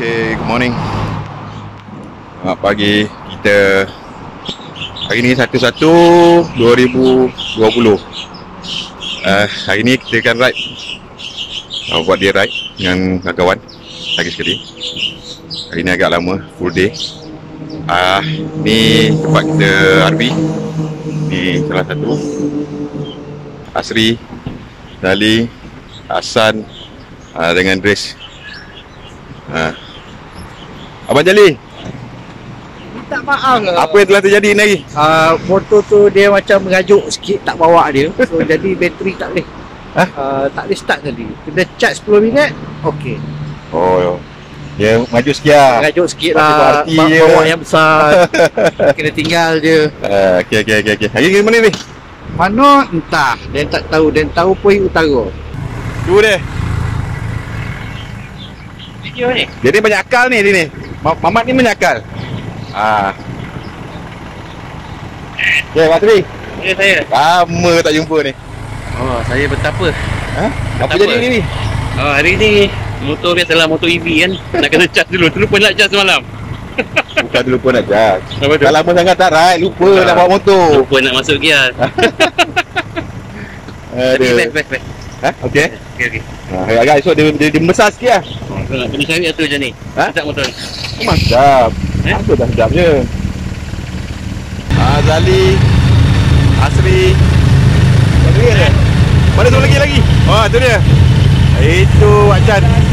Okay, good morning. Selamat pagi. Kita hari ni 11 2020. Uh, hari ni kita akan ride. Uh, buat dia ride dengan kawan lagi sekali. Hari ni agak lama, full day. Ah, uh, ni tempat kita RV. Ni salah satu. Asri, Dali, Hasan uh, dengan Grace. Uh. Abang Jali, Minta maaf apa yang telah terjadi ni hari? uh, Motor tu dia macam merajuk sikit tak bawa dia So jadi bateri tak boleh Hah? uh, Tak boleh start tadi Kena charge 10 minit Okey Oh, dia maju sikit lah. Merajuk sikit lah. Bawa yang besar Kena tinggal je Uh, okay, okay, okay, okay. Hari ni mana ni? Mana entah Dan tak tahu Dan tahu pun utara Cuba dia. Video ni Dia ni banyak akal ni dia ni. Ma- Mamat ni banyak akal. Ah. Okay, Pak Tri. Ya saya Lama tak jumpa ni. Oh, saya betapa. Ha? Apa Tak jadi apa. ni ni? Oh, hari ni motor biasalah motor EV kan. Nak kena charge dulu. Terlupa nak charge semalam. Bukan pun nak charge. Apa tu? Dah lama sangat tak ride. Lupa Ah. nak bawa motor. Lupa nak masuk gear. Aduh. best, best, best. Ha? Okay. Okey, okey. Ha, agak esok dia, dia, dia membesar sikit lah. Oh, nak kena cari tu je ni. Ha? Sedap motor ni. Mantap. Eh? Aku dah sedap je. Azali. Asri. Mana dia? Eh? Mana tu lagi lagi? Oh, tu dia. Itu Wak Chan.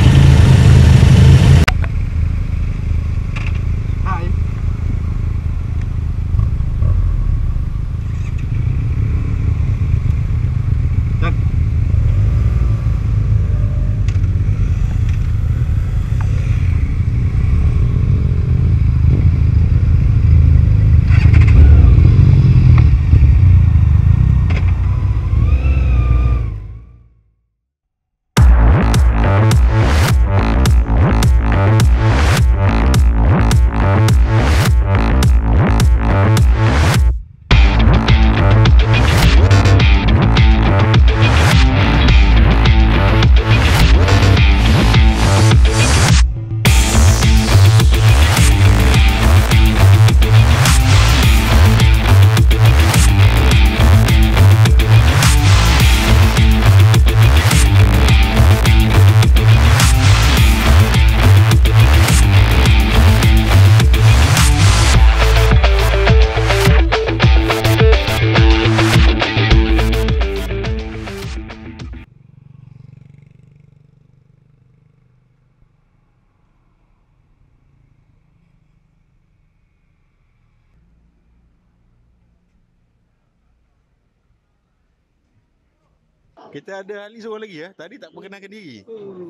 Kita ada ahli seorang lagi ya. Tadi tak perkenalkan diri.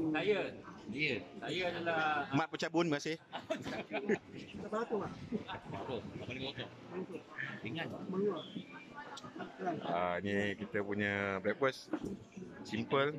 Saya. Dia. Saya adalah Mat Pecabun terima kasih. Apa tu mak? motor. Apa ni motor? Ringan. Ah ni kita punya breakfast. Simple.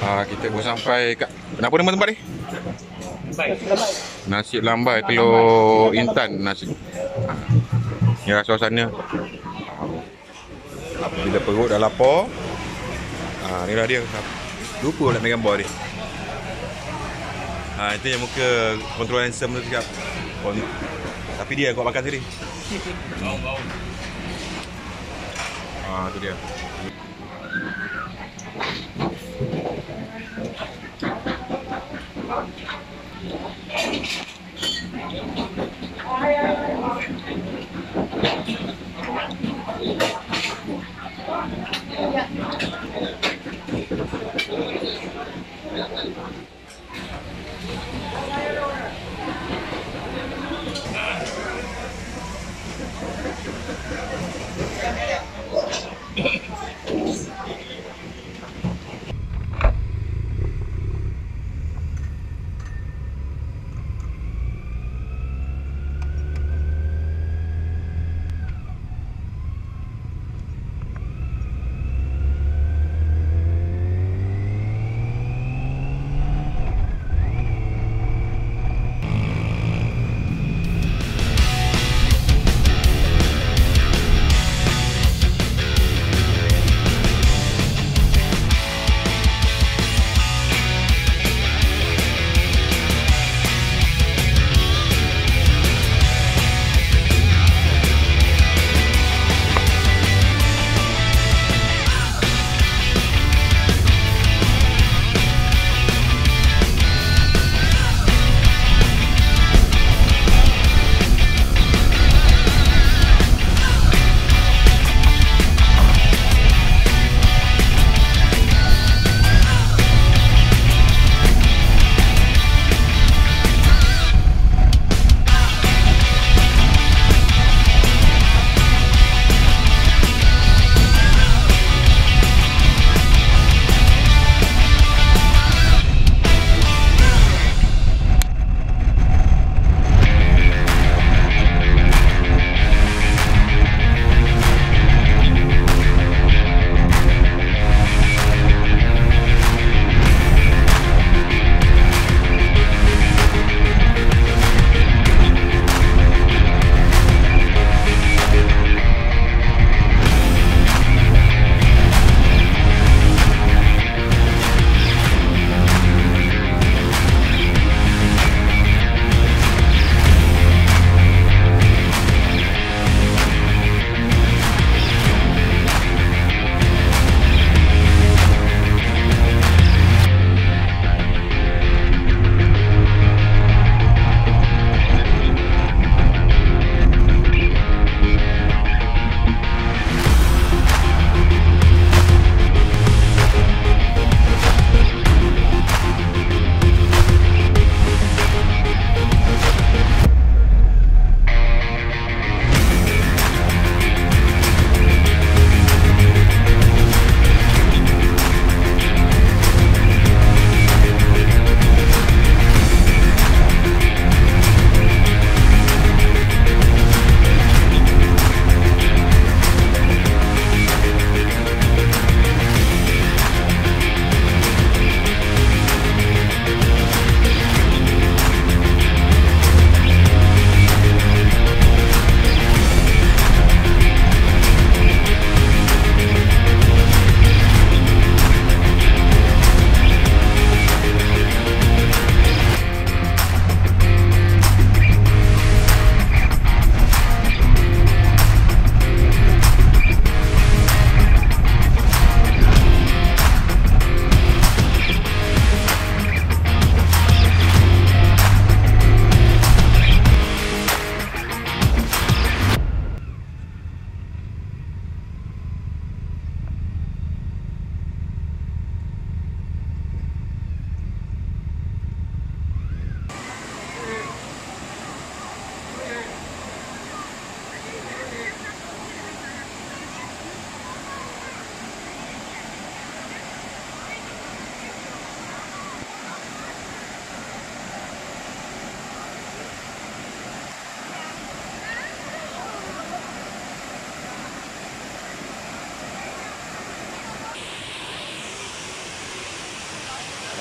Ah kita pun sampai kat Kenapa nama tempat ni? Nasi lambai telur intan nasi. Ya suasana. Ah, Bila perut dah lapar. Ah ni lah dia. Lupa nak ambil gambar dia. Ha, itu yang muka control handsome tu cakap. Kon- tapi dia kau makan sendiri. Ah tu dia.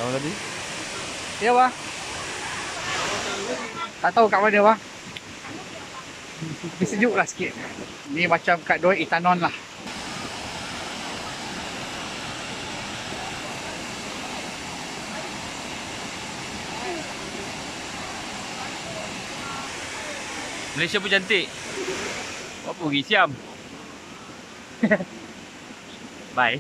Yang tadi? Ya, Wah. Tak tahu kat mana, Wah. Ni sejuk lah sikit. Ni macam kat Doi Itanon lah. Malaysia pun cantik. Apa pergi Siam? Bye.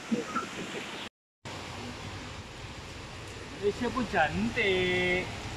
Malaysia pun cantik. Yes,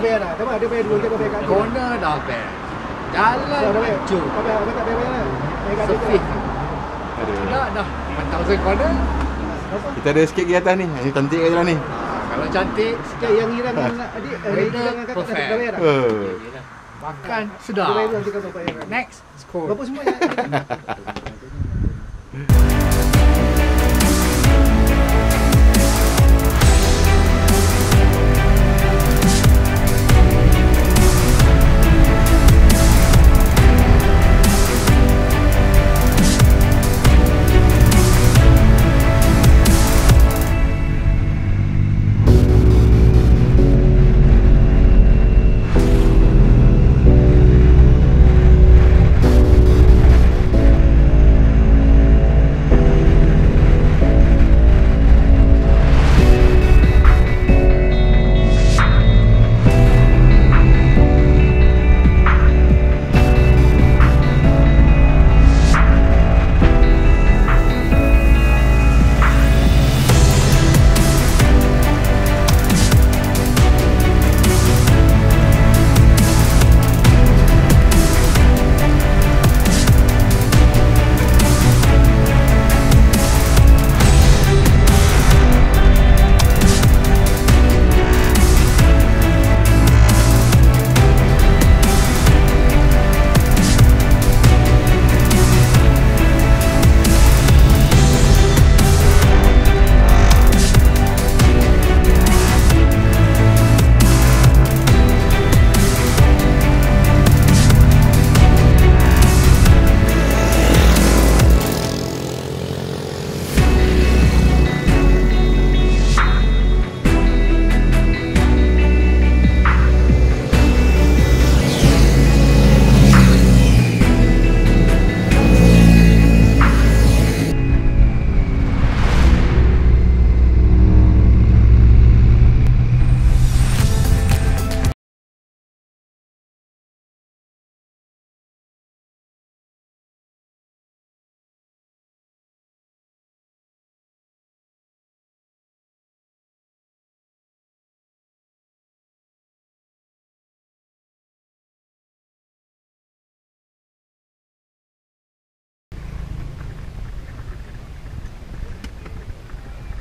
bayar dah? Bayar, dia bayar bayar kat. Corner dah best. Jalan dah bayar? hancur. Kau bayar, kau tak bayar bayar? Bayar kat Sepih. dah. Aduh. Dah dah. 1000 corner. Kita ada sikit lagi atas ni. Ini cantik ke jalan ni? Ah, Kalau cantik, Sekejap yang hilang dengan adik, eh, hilang dah bayar dah? Oh. makan bayar bayar. Next, score. Berapa semua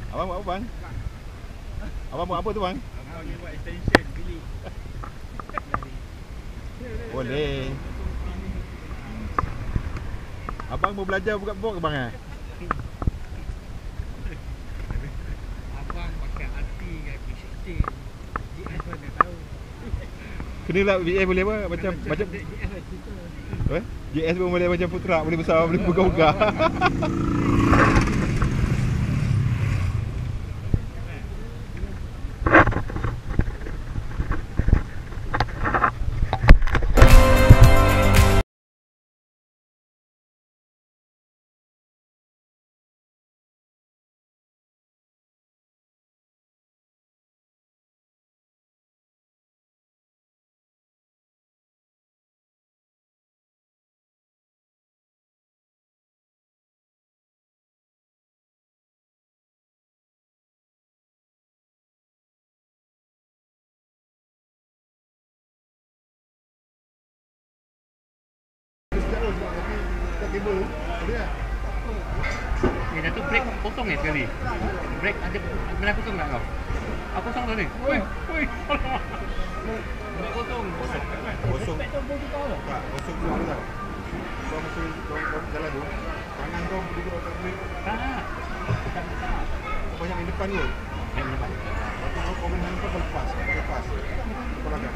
Abang buat apa bang? Abang buat apa tu bang? Abang ni buat extension bilik. Boleh. Abang mau belajar buka box ke bang eh? Abang pakai hati. GS mana tahu. Kena lah VA boleh apa? Macam macam GS lah? JS pun boleh macam truck boleh besar boleh buka-buka. Eh, dah tu break kosong ni sekali. Break ada benar kosong tak kau? Aku kosong tu ni. Woi, woi. Kosong. Kosong. Kosong. Tak, kosong tu ada. Kau mesti kau kau jalan tu. Tangan kau berdua atas brake. Tak. Tak tak. Kau banyak di depan tu. Yang depan. Tu kau komen dengan kau kau lepas, kau lepas. Kau langgar.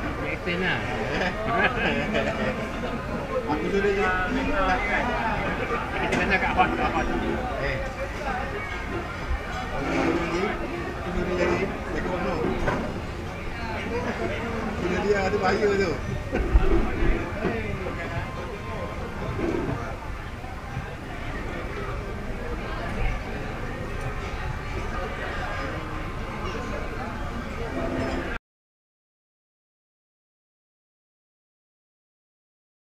Extend lah. Aku suruh dia Kita kena kat hot, kat hot. Eh. Aku suruh dia Aku Suruh tu bahaya tu